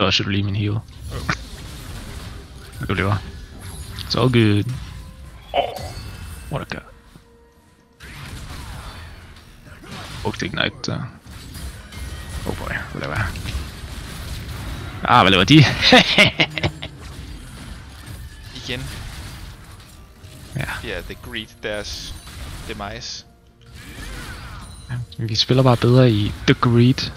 dodger du lige min heal. Du lever. It's all good. Oh, what a god. Brugte ignite der. Oh boy, hvad det var. Ah, hvad laver de? Igen. ja, Ja, yeah, the greed deres demise. vi spiller bare bedre i The Greed.